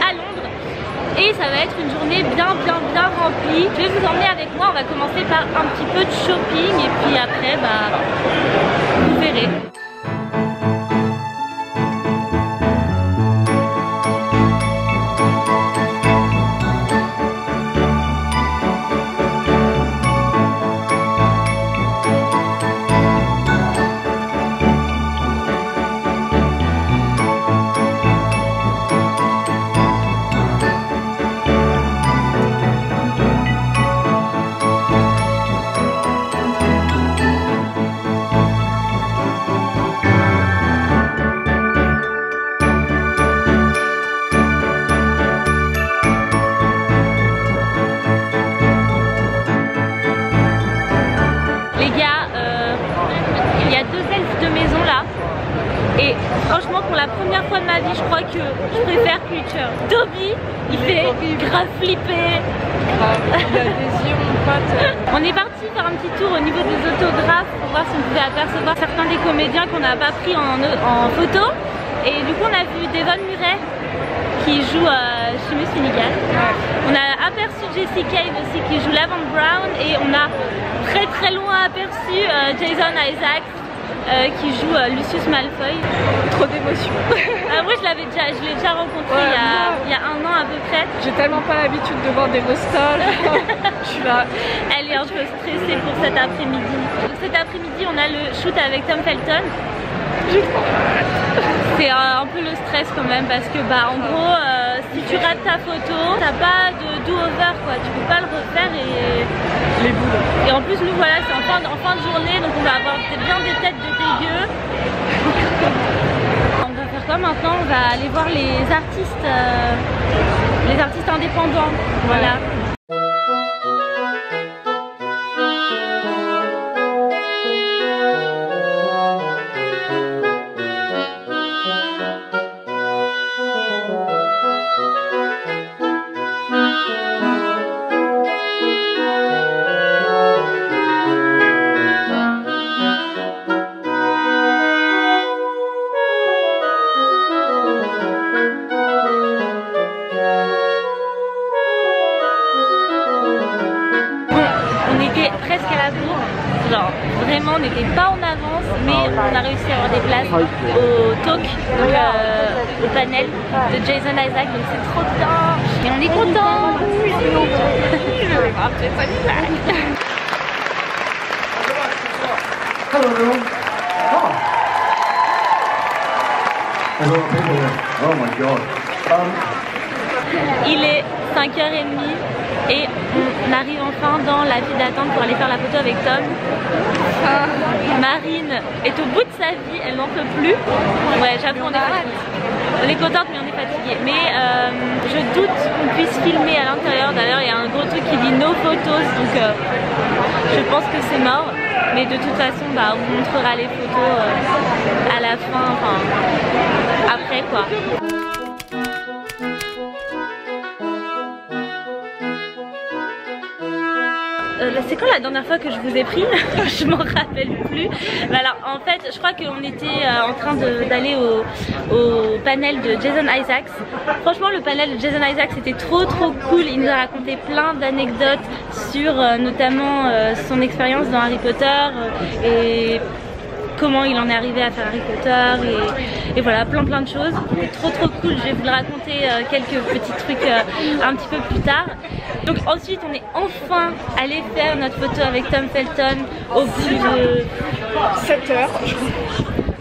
à Londres et ça va être une journée bien bien bien remplie. Je vais vous emmener avec moi, on va commencer par un petit peu de shopping et puis après bah vous verrez. La première fois de ma vie, je crois que je préfère Creature. Dobby, il fait grave flipper. Il. On est parti faire un petit tour au niveau des autographes pour voir si on pouvait apercevoir certains des comédiens qu'on n'a pas pris en, en photo. Et du coup, on a vu Devon Murray qui joue euh, Seamus Finnegan. On a aperçu Jessie Kane aussi qui joue Lavon Brown et on a très très loin aperçu euh, Jason Isaacs euh, qui joue euh, Lucius Malfoy. Trop d'émotions. Moi je l'avais déjà, je l'ai déjà rencontré Ouais, il, y a, il y a un an à peu près. J'ai tellement pas l'habitude de voir des rostals. Je suis là. Elle est un peu stressée pour cet après-midi. Donc cet après-midi on a le shoot avec Tom Felton. C'est un peu le stress quand même parce que bah en gros euh, si tu rates ta photo, t'as pas de do-over quoi, tu peux pas le refaire et, les boules. et en plus nous voilà c'est en fin, de, en fin de journée donc on va avoir bien des têtes de dégueu. on va faire quoi maintenant? On va aller voir les artistes euh, les artistes indépendants. Voilà. Au talk, donc euh, au panel de Jason Isaac, donc c'est trop bien. Et on est content. Je vais voir Jason Isaac. Hello, everyone. Oh. People here. Oh my god. Um, Il est 5h30 et on arrive enfin dans la file d'attente pour aller faire la photo avec Tom. Marine est au bout de sa vie, elle n'en peut plus. Ouais, j'avoue, on est fatigué. On est contente, mais on est fatigué. Mais euh, je doute qu'on puisse filmer à l'intérieur. D'ailleurs, il y a un gros truc qui dit no photos, donc euh, je pense que c'est mort. Mais de toute façon, bah, on vous montrera les photos euh, à la fin, enfin après quoi. Euh, c'est quand la dernière fois que je vous ai pris Je m'en rappelle plus. Alors en fait, je crois qu'on était euh, en train d'aller au, panel de Jason Isaacs. Franchement, le panel de Jason Isaacs c'était trop trop cool. Il nous a raconté plein d'anecdotes sur euh, notamment son expérience dans Harry Potter et comment il en est arrivé à faire Harry Potter et voilà plein plein de choses. C'est trop trop cool, je vais vous le raconter euh, quelques petits trucs euh, un petit peu plus tard. Donc ensuite on est enfin allé faire notre photo avec Tom Felton au bout de 7 heures.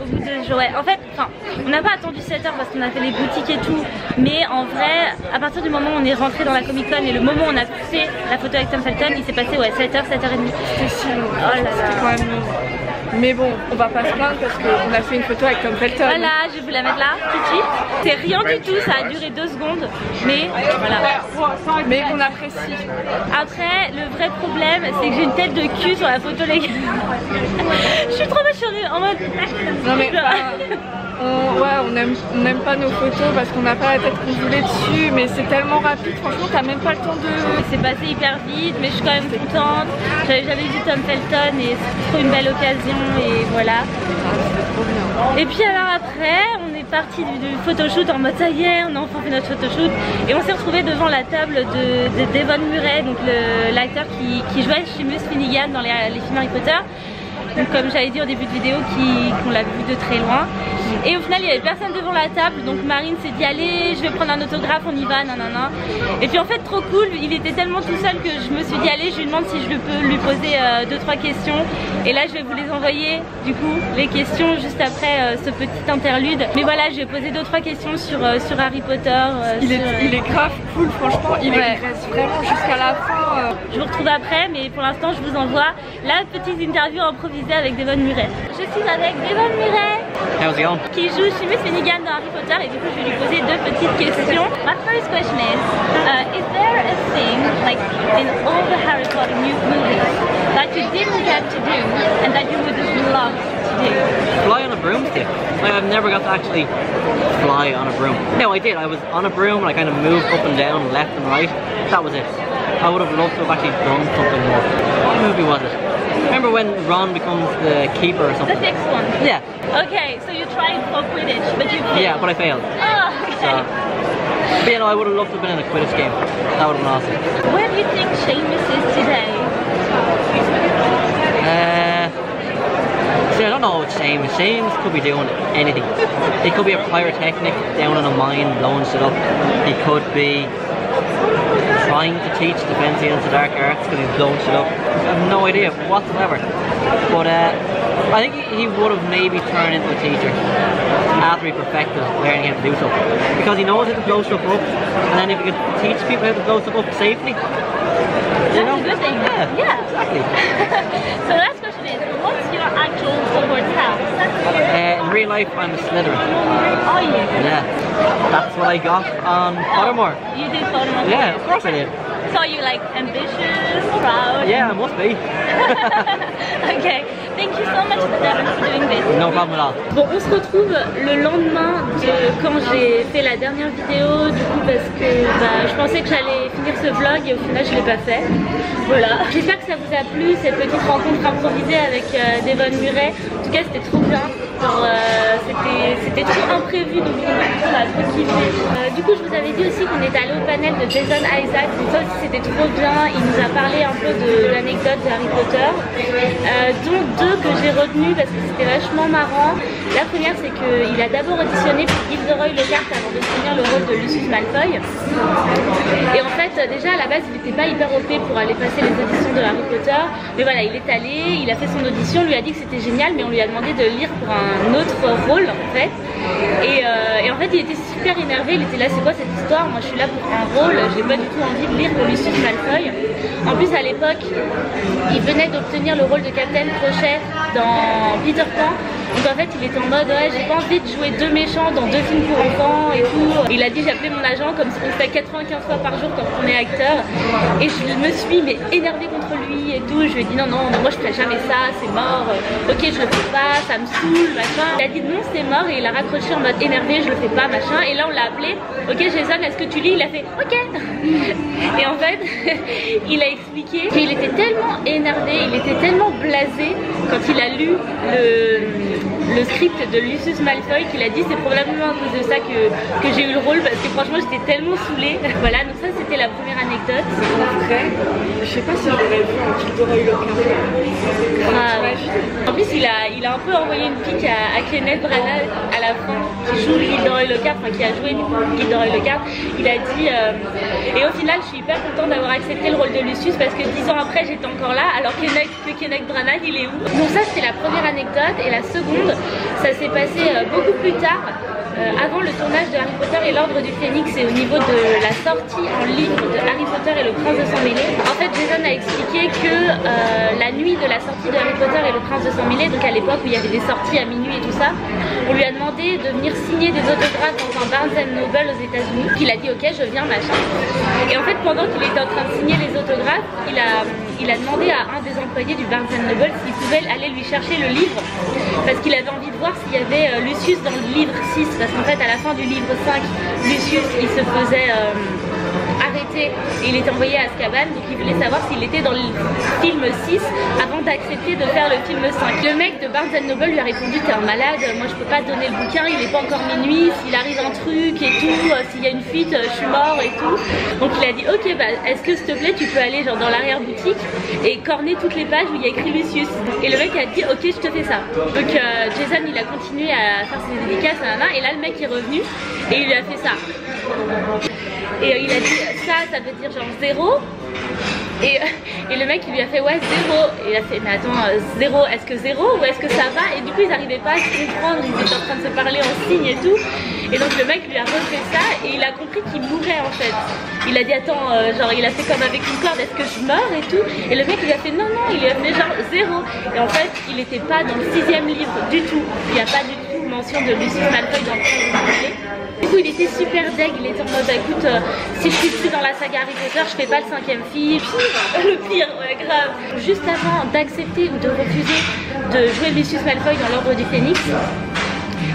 au bout de. Ouais, en fait, enfin, on n'a pas attendu 7 heures parce qu'on a fait les boutiques et tout. Mais en vrai, à partir du moment où on est rentré dans la Comic Con et le moment où on a fait la photo avec Tom Felton, il s'est passé ouais 7 heures, 7 heures et demie. C'était si long. Oh là là. C'était quand même long. Mais bon, on va pas se plaindre parce qu'on a fait une photo avec Tom Felton. Voilà, je vais vous la mettre là tout de suite. C'est rien du tout, ça a duré 2 secondes. Mais voilà. Mais on apprécie. Après, le vrai problème, c'est que j'ai une tête de cul sur la photo, les gars. je suis trop suis en mode. Non mais, bah, on, ouais, on aime, on aime pas nos photos parce qu'on n'a pas la tête qu'on voulait dessus, mais c'est tellement rapide, franchement, t'as même pas le temps de. C'est passé hyper vite, mais je suis quand même contente. J'avais jamais vu Tom Felton et c'est trop une belle occasion et voilà. Et puis alors après, on est parti du, photoshoot en mode ça y est, on a enfin fait notre photoshoot et on s'est retrouvé devant la table de, de Devon Murray, donc l'acteur qui, qui jouait Seamus Finnegan dans les, films Harry Potter. Donc comme j'avais dit au début de vidéo, qu'on l'a vu de très loin. Et au final, il n'y avait personne devant la table, donc Marine s'est dit allez, je vais prendre un autographe, on y va, nanana. Et puis en fait, trop cool, il était tellement tout seul que je me suis dit allez, je lui demande si je peux lui poser euh, deux trois questions. Et là, je vais vous les envoyer, du coup, les questions juste après euh, ce petit interlude. Mais voilà, je vais poser deux trois questions sur, euh, sur Harry Potter. euh, Il est, sur, euh, il est grave cool, franchement, il Ouais. reste vraiment jusqu'à la fin. euh. Je vous retrouve après, mais pour l'instant, je vous envoie la petite interview improvisée avec Devon Murray. Je suis avec Devon Murray. How's it going? qui joue Seamus Finnegan dans Harry Potter et du coup je vais lui poser deux petites questions. My first question is, uh, is there a thing like in all the Harry Potter new movies that you didn't get to do and that you would love to do? Fly on a broomstick. Like I've never got to actually fly on a broom. No, I did. I was on a broom and I kind of moved up and down, left and right. That was it. I would have loved to have actually done something more. What movie was it? Remember when Ron becomes the keeper or something? The sixth one. Yeah, Okay, so you tried for Quidditch, but you failed. yeah, but I failed. Oh, So, but you know, I would have loved to have been in a Quidditch game. That would have been awesome. Where do you think Seamus is today? Uh, see, I don't know what James. James could be doing anything. He could be a pyrotechnic down in a mine blowing shit up. He could be trying to teach defense against the dark arts because he's blowing shit up. I have no idea whatsoever. But uh, I think he- would have maybe turned into a teacher after he perfected learning how to do something. Because he knows how to blow stuff up, and then if he could teach people how to blow stuff up safely, you know, That's a good thing. Yeah, Yeah. exactly. so is, what's your actual house? Uh, in real life, I'm a Slytherin. Are you? Yeah, that's what I got on Pottermore. You did Pottermore? Yeah, of course I did. So are you like ambitious, proud? Yeah, I must be. ok, thank you so much for doing this. No problem at all. Bon, on se retrouve le lendemain de quand j'ai fait la dernière vidéo, du coup parce que bah, je pensais que j'allais ce vlog et au final je l'ai pas fait. Voilà. J'espère que ça vous a plu cette petite rencontre improvisée avec euh, Devon Murray. En tout cas, c'était trop bien. Euh, c'était c'était trop imprévu donc on a trop kiffé. Du coup, je vous avais dit aussi qu'on était allé au panel de Jason Isaac. Donc ça aussi, c'était trop bien. Il nous a parlé un peu de l'anecdote de Harry Potter, euh, dont deux que j'ai retenues parce que c'était vachement marrant. La première, c'est qu'il a d'abord auditionné pour Gilderoy Lockhart avant d'obtenir le rôle de Lucius Malfoy. Et en fait, déjà à la base, il n'était pas hyper OP pour aller passer les auditions de Harry Potter. Mais voilà, il est allé, il a fait son audition, on lui a dit que c'était génial, mais on lui a demandé de lire pour un autre rôle en fait. Et, euh, et en fait, il était super énervé, il était là, c'est quoi cette histoire? Moi, je suis là pour un rôle, j'ai pas du tout envie de lire Lucius Malfoy. En plus, à l'époque, il venait d'obtenir le rôle de Captain Crochet dans Peter Pan. Donc en fait, il était en mode ouais, j'ai pas envie de jouer deux méchants dans deux films pour enfants et tout. Il a dit j'ai appelé mon agent comme on fait 95 fois par jour quand on est acteur. Et je me suis mais énervée contre lui et tout. Je lui ai dit non non, moi je ferai jamais ça, c'est mort. Ok, je le fais pas, ça me saoule, machin. Il a dit non, c'est mort et il a raccroché en mode énervé, je le fais pas, machin. Et là on l'a appelé. Ok Jason, est-ce que tu lis? Il a fait ok. Et en fait, il a expliqué qu'il était tellement énervé, il était tellement blasé quand il a lu le, le script de Lucius Malfoy qu'il a dit c'est probablement à cause de ça que, que j'ai eu le rôle parce que franchement j'étais tellement saoulée. Voilà, donc ça c'était la première anecdote. Vrai, je sais pas si je l'aurais vu en Gilderoy Lockhart. Ah, ouais. En plus, il a, il a un peu envoyé une pique à, à Kenneth Branagh à la fin, qui joue Gilderoy Lockhart, enfin qui a joué Gilderoy Lockhart. Il a dit, euh, et au final, je suis hyper contente d'avoir accepté le rôle de Lucius parce que dix ans après, j'étais encore là, alors que Kenneth, que Kenneth Branagh, il est où? Donc ça, c'était la première anecdote, et la seconde, ça s'est passé euh, beaucoup plus tard. euh, avant le tournage de Harry Potter et l'Ordre du Phénix et au niveau de la sortie en livre de Harry Potter et le Prince de Sang Mêlé, en fait Jason a expliqué que euh, la nuit de la sortie de Harry Potter et le Prince de Sang Mêlé, donc à l'époque où il y avait des sorties à minuit et tout ça, on lui a demandé de venir signer des autographes dans un Barnes Noble aux États-Unis. Il a dit ok, je viens, machin. Et en fait, pendant qu'il était en train de signer les autographes, il a il a demandé à un des employés du Barnes Noble s'il pouvait aller lui chercher le livre parce qu'il avait envie de voir s'il y avait euh, Lucius dans le livre 6 parce qu'en fait à la fin du livre 5 Lucius il se faisait euh, il était envoyé à Azkaban donc il voulait savoir s'il était dans le film 6 avant d'accepter de faire le film 5 le mec de Barnes Noble lui a répondu t'es un malade moi je peux pas te donner le bouquin il est pas encore minuit s'il arrive un truc et tout euh, s'il y a une fuite je suis mort et tout. Donc il a dit ok bah est-ce que s'il te plaît tu peux aller genre dans l'arrière boutique et corner toutes les pages où il y a écrit Lucius. Et le mec a dit ok je te fais ça. Donc euh, Jason il a continué à faire ses dédicaces et là le mec est revenu et il lui a fait ça et euh, il a dit ça ça veut dire genre zéro. Et, et, le mec il lui a fait ouais zéro. Et il a fait mais attends euh, zéro est-ce que zéro ou est-ce que ça va? Et du coup ils n'arrivaient pas à se comprendre. Ils étaient en train de se parler en signe et tout. Et donc le mec lui a refait ça et il a compris qu'il mourait en fait. Il a dit attends euh, genre il a fait comme avec une corde est-ce que je meurs et tout? Et le mec il a fait non non il lui a fait genre zéro. Et en fait il était pas dans le sixième livre du tout. Il n'y a pas du tout de Lucius Malfoy dans le du coup, il était super deg, il était en mode, bah, écoute, euh, si je suis plus dans la saga Harry Potter, je fais pas le cinquième film. le pire, ouais, grave. Juste avant d'accepter ou de refuser de jouer Lucius Malfoy dans l'ordre du Phénix,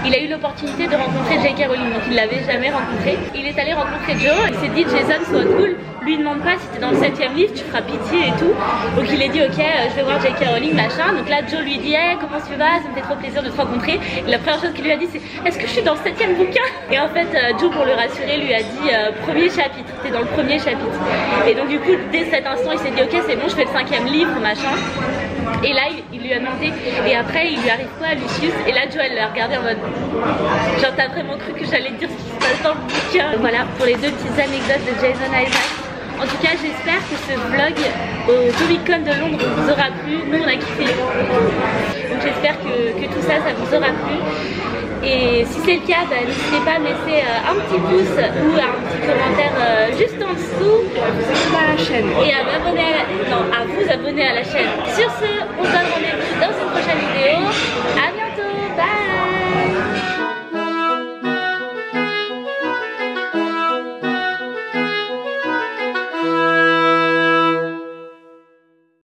il a eu l'opportunité de rencontrer J.K. Rowling, donc il l'avait jamais rencontré. Il est allé rencontrer Joe, il s'est dit Jason soit cool, lui demande pas si t'es dans le septième livre, tu feras pitié et tout. Donc il a dit ok, euh, je vais voir J.K. Rowling, machin. Donc là Joe lui dit hey, comment tu vas, ça me fait trop plaisir de te rencontrer. La première chose qu'il lui a dit c'est est-ce que je suis dans le septième bouquin? Et en fait euh, Joe pour le rassurer lui a dit euh, premier chapitre, t'es dans le premier chapitre. Et donc du coup dès cet instant il s'est dit ok c'est bon, je fais le cinquième livre, machin. Et là, il, lui a demandé, et après, il lui arrive quoi à Lucius? Et là, Joël l'a regardé en mode, genre, t'as vraiment cru que j'allais dire ce qui se passe dans le bouquin? Voilà, pour les deux petites anecdotes de Jason Isaac. En tout cas, j'espère que ce vlog au Comic Con de Londres vous aura plu. Nous, on a kiffé. Donc, j'espère que, tout ça, ça vous aura plu. Et si c'est le cas, bah, n'hésitez pas à me laisser euh, un petit pouce ou un petit commentaire euh, juste en dessous. Et à vous abonner à la chaîne. Et à, à la chaîne. Sur ce, on se donne rendez-vous dans une prochaine vidéo. À bientôt